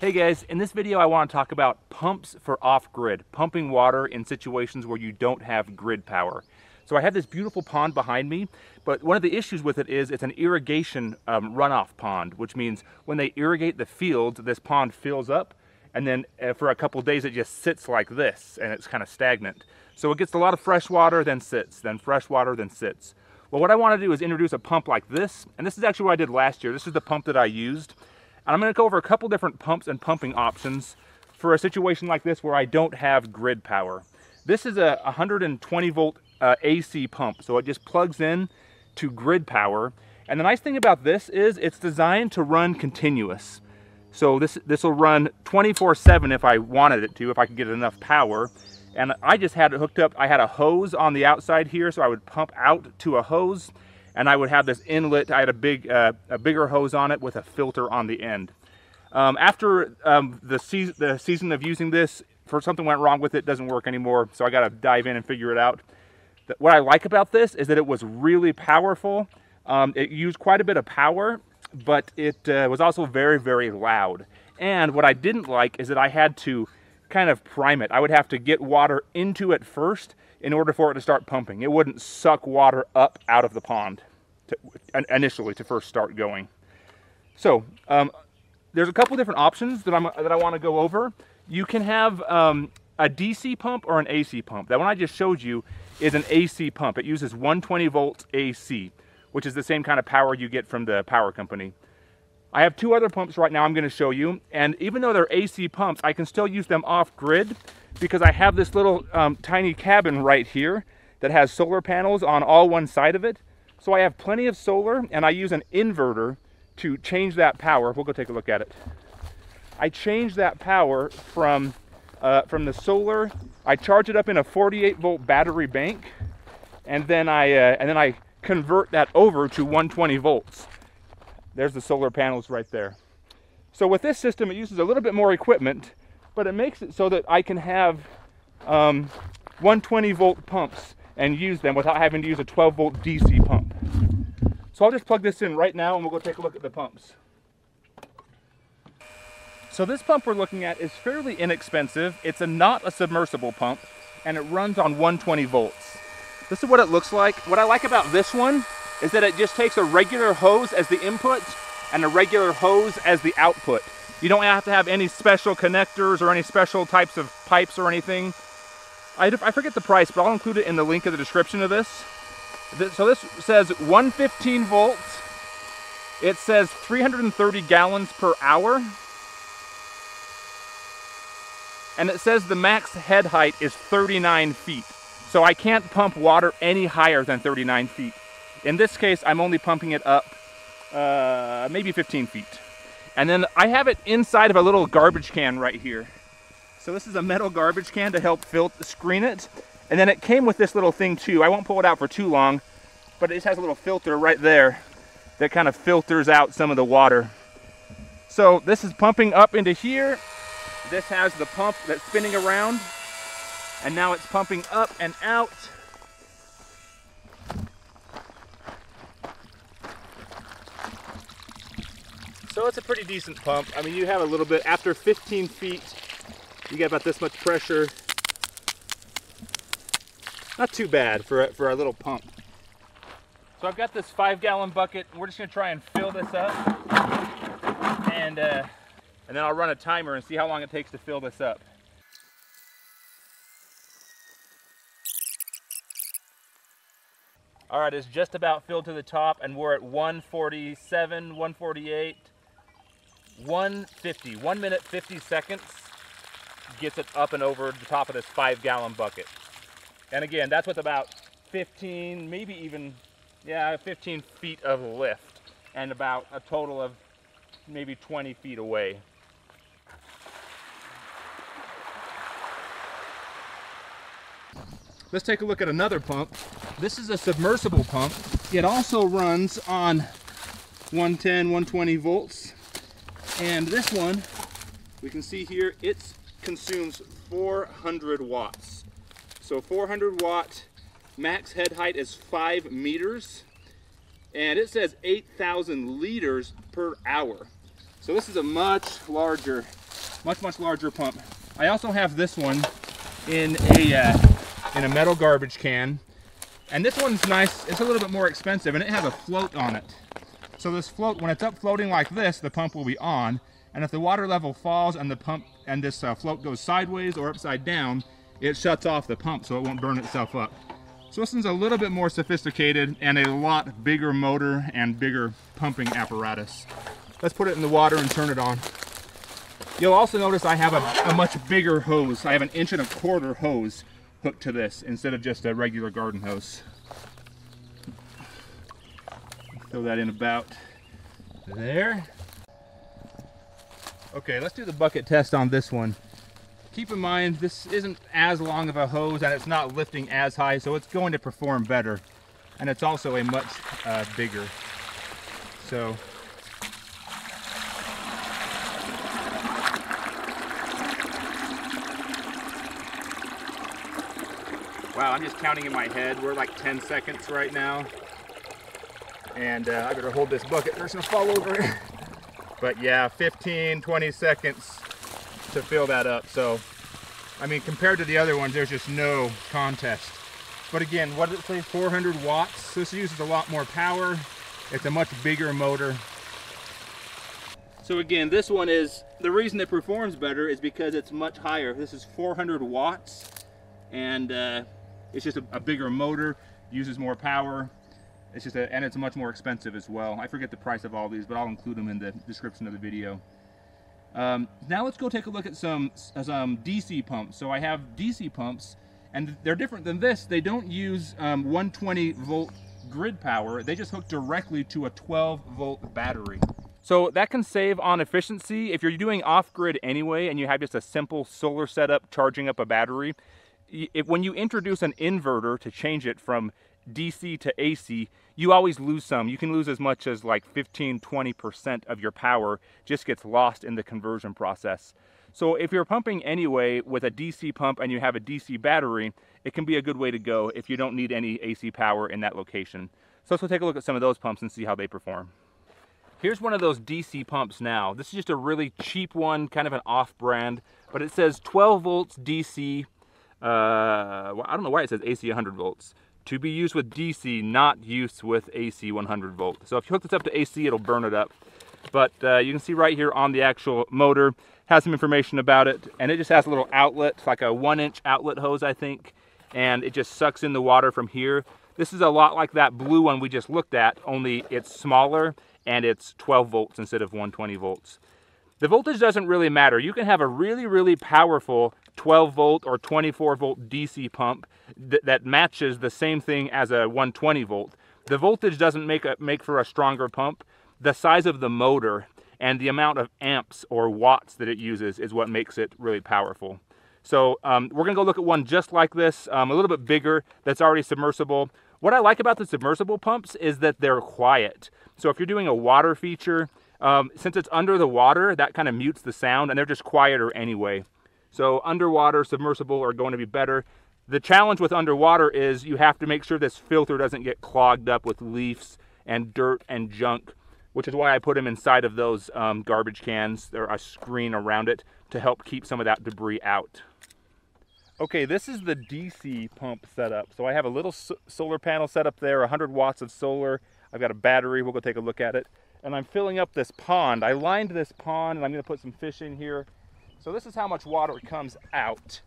Hey guys, in this video I want to talk about pumps for off-grid, pumping water in situations where you don't have grid power. So I have this beautiful pond behind me, but one of the issues with it is it's an irrigation um, runoff pond, which means when they irrigate the fields, this pond fills up, and then uh, for a couple days it just sits like this, and it's kind of stagnant. So it gets a lot of fresh water, then sits, then fresh water, then sits. Well, what I want to do is introduce a pump like this, and this is actually what I did last year. This is the pump that I used. And I'm going to go over a couple different pumps and pumping options for a situation like this where I don't have grid power. This is a 120 volt uh, AC pump, so it just plugs in to grid power. And the nice thing about this is it's designed to run continuous. So this this will run 24/7 if I wanted it to, if I could get enough power. And I just had it hooked up. I had a hose on the outside here, so I would pump out to a hose and I would have this inlet. I had a big, uh, a bigger hose on it with a filter on the end. Um, after um, the, se the season of using this, for something went wrong with it, doesn't work anymore, so I got to dive in and figure it out. What I like about this is that it was really powerful. Um, it used quite a bit of power, but it uh, was also very, very loud. And what I didn't like is that I had to kind of prime it. I would have to get water into it first in order for it to start pumping. It wouldn't suck water up out of the pond to, initially to first start going. So um, there's a couple different options that, I'm, that I want to go over. You can have um, a DC pump or an AC pump. That one I just showed you is an AC pump. It uses 120 volts AC, which is the same kind of power you get from the power company. I have two other pumps right now I'm going to show you, and even though they're AC pumps, I can still use them off grid because I have this little um, tiny cabin right here that has solar panels on all one side of it. So I have plenty of solar and I use an inverter to change that power. We'll go take a look at it. I change that power from, uh, from the solar. I charge it up in a 48 volt battery bank and then I, uh, and then I convert that over to 120 volts. There's the solar panels right there. So with this system, it uses a little bit more equipment, but it makes it so that I can have um, 120 volt pumps and use them without having to use a 12 volt DC pump. So I'll just plug this in right now and we'll go take a look at the pumps. So this pump we're looking at is fairly inexpensive. It's a not a submersible pump and it runs on 120 volts. This is what it looks like. What I like about this one is that it just takes a regular hose as the input and a regular hose as the output. You don't have to have any special connectors or any special types of pipes or anything. I, I forget the price, but I'll include it in the link of the description of this. So this says 115 volts. It says 330 gallons per hour. And it says the max head height is 39 feet. So I can't pump water any higher than 39 feet. In this case, I'm only pumping it up uh, maybe 15 feet. And then I have it inside of a little garbage can right here. So this is a metal garbage can to help filter, screen it. And then it came with this little thing too. I won't pull it out for too long, but it just has a little filter right there that kind of filters out some of the water. So this is pumping up into here. This has the pump that's spinning around. And now it's pumping up and out. So it's a pretty decent pump. I mean, you have a little bit, after 15 feet, you get about this much pressure. Not too bad for for a little pump. So I've got this five gallon bucket. We're just gonna try and fill this up. And, uh, and then I'll run a timer and see how long it takes to fill this up. All right, it's just about filled to the top and we're at 147, 148. 150, one minute 50 seconds gets it up and over the top of this five gallon bucket. And again, that's with about 15, maybe even, yeah, 15 feet of lift and about a total of maybe 20 feet away. Let's take a look at another pump. This is a submersible pump. It also runs on 110, 120 volts and this one, we can see here, it consumes 400 watts. So 400 watt, max head height is five meters, and it says 8,000 liters per hour. So this is a much larger much, much larger pump. I also have this one in a, uh, in a metal garbage can. And this one's nice, it's a little bit more expensive and it has a float on it. So this float, when it's up floating like this, the pump will be on. And if the water level falls and the pump and this uh, float goes sideways or upside down, it shuts off the pump so it won't burn itself up. So this one's a little bit more sophisticated and a lot bigger motor and bigger pumping apparatus. Let's put it in the water and turn it on. You'll also notice I have a, a much bigger hose. I have an inch and a quarter hose hooked to this instead of just a regular garden hose. Throw that in about there. Okay, let's do the bucket test on this one. Keep in mind, this isn't as long of a hose and it's not lifting as high, so it's going to perform better. And it's also a much uh, bigger. So Wow, I'm just counting in my head. We're like 10 seconds right now. And uh, I better hold this bucket or it's gonna fall over. but yeah, 15, 20 seconds to fill that up. So, I mean, compared to the other ones, there's just no contest. But again, what did it say, 400 watts? This uses a lot more power. It's a much bigger motor. So again, this one is, the reason it performs better is because it's much higher. This is 400 watts and uh, it's just a, a bigger motor, uses more power. It's just a, and it's much more expensive as well. I forget the price of all these, but I'll include them in the description of the video. Um, now let's go take a look at some, some DC pumps. So I have DC pumps, and they're different than this. They don't use um, 120 volt grid power. They just hook directly to a 12 volt battery. So that can save on efficiency. If you're doing off-grid anyway and you have just a simple solar setup charging up a battery, if, when you introduce an inverter to change it from DC to AC, you always lose some. You can lose as much as like 15, 20% of your power just gets lost in the conversion process. So if you're pumping anyway with a DC pump and you have a DC battery, it can be a good way to go if you don't need any AC power in that location. So let's go take a look at some of those pumps and see how they perform. Here's one of those DC pumps now. This is just a really cheap one, kind of an off-brand, but it says 12 volts DC, uh, well, I don't know why it says AC 100 volts. To be used with DC, not used with AC 100 volt. So if you hook this up to AC, it'll burn it up. But uh, you can see right here on the actual motor, has some information about it, and it just has a little outlet, like a one inch outlet hose, I think, and it just sucks in the water from here. This is a lot like that blue one we just looked at, only it's smaller and it's 12 volts instead of 120 volts. The voltage doesn't really matter. You can have a really, really powerful 12 volt or 24 volt DC pump th that matches the same thing as a 120 volt. The voltage doesn't make, a, make for a stronger pump. The size of the motor and the amount of amps or watts that it uses is what makes it really powerful. So um, we're gonna go look at one just like this, um, a little bit bigger, that's already submersible. What I like about the submersible pumps is that they're quiet. So if you're doing a water feature, um, since it's under the water, that kind of mutes the sound and they're just quieter anyway. So underwater, submersible are going to be better. The challenge with underwater is you have to make sure this filter doesn't get clogged up with leaves and dirt and junk, which is why I put them inside of those um, garbage cans. There a screen around it to help keep some of that debris out. Okay, this is the DC pump setup. So I have a little so solar panel set up there, 100 watts of solar. I've got a battery, we'll go take a look at it. And I'm filling up this pond. I lined this pond and I'm gonna put some fish in here so this is how much water comes out.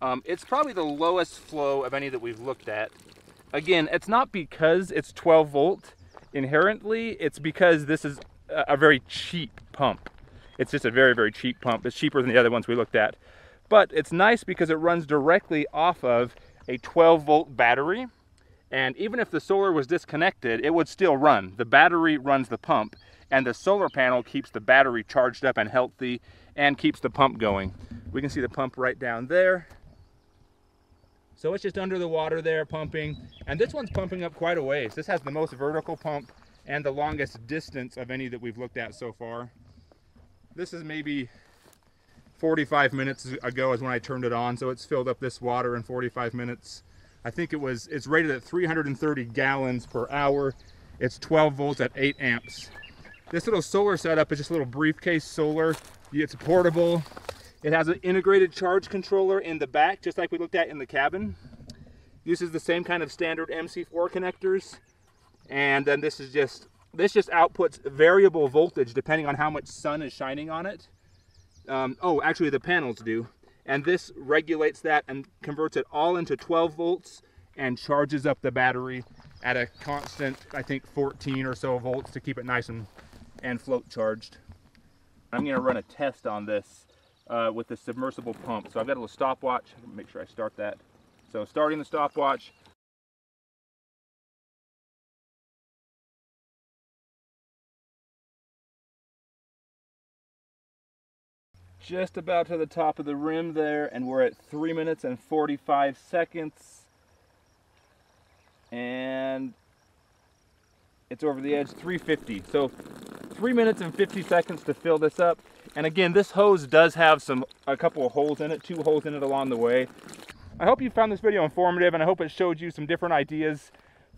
Um, it's probably the lowest flow of any that we've looked at. Again, it's not because it's 12 volt inherently, it's because this is a, a very cheap pump. It's just a very, very cheap pump. It's cheaper than the other ones we looked at. But it's nice because it runs directly off of a 12 volt battery. And even if the solar was disconnected, it would still run. The battery runs the pump and the solar panel keeps the battery charged up and healthy and keeps the pump going. We can see the pump right down there. So it's just under the water there pumping. And this one's pumping up quite a ways. This has the most vertical pump and the longest distance of any that we've looked at so far. This is maybe 45 minutes ago is when I turned it on. So it's filled up this water in 45 minutes. I think it was, it's rated at 330 gallons per hour. It's 12 volts at 8 amps. This little solar setup is just a little briefcase solar. It's portable. It has an integrated charge controller in the back, just like we looked at in the cabin. Uses the same kind of standard MC4 connectors. And then this is just, this just outputs variable voltage depending on how much sun is shining on it. Um, oh, actually the panels do. And this regulates that and converts it all into 12 volts and charges up the battery at a constant, I think 14 or so volts to keep it nice and, and float charged. I'm gonna run a test on this uh, with the submersible pump. So I've got a little stopwatch, make sure I start that. So starting the stopwatch, just about to the top of the rim there and we're at 3 minutes and 45 seconds. And it's over the edge 350 so 3 minutes and 50 seconds to fill this up. And again this hose does have some a couple of holes in it two holes in it along the way. I hope you found this video informative and I hope it showed you some different ideas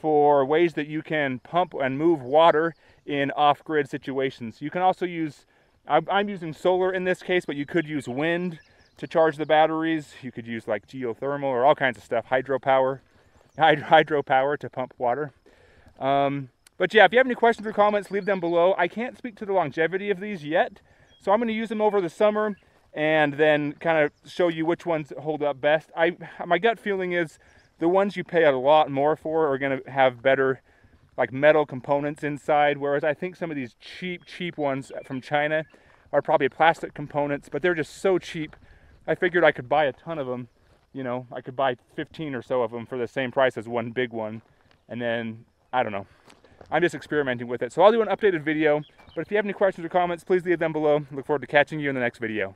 for ways that you can pump and move water in off-grid situations. You can also use I'm using solar in this case, but you could use wind to charge the batteries. You could use like geothermal or all kinds of stuff, hydropower, hydropower to pump water. Um, but yeah, if you have any questions or comments, leave them below. I can't speak to the longevity of these yet, so I'm going to use them over the summer and then kind of show you which ones hold up best. I my gut feeling is the ones you pay a lot more for are going to have better like metal components inside, whereas I think some of these cheap, cheap ones from China are probably plastic components, but they're just so cheap. I figured I could buy a ton of them. You know, I could buy 15 or so of them for the same price as one big one. And then, I don't know. I'm just experimenting with it. So I'll do an updated video. But if you have any questions or comments, please leave them below. Look forward to catching you in the next video.